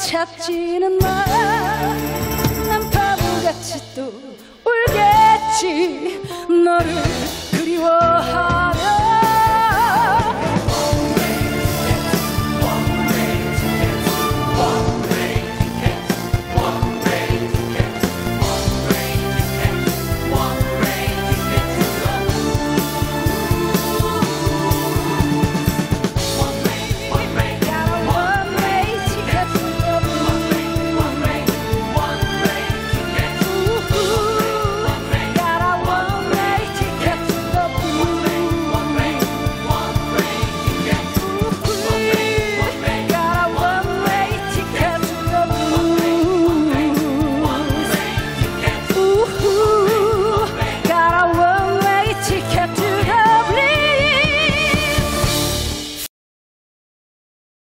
찾지는 마.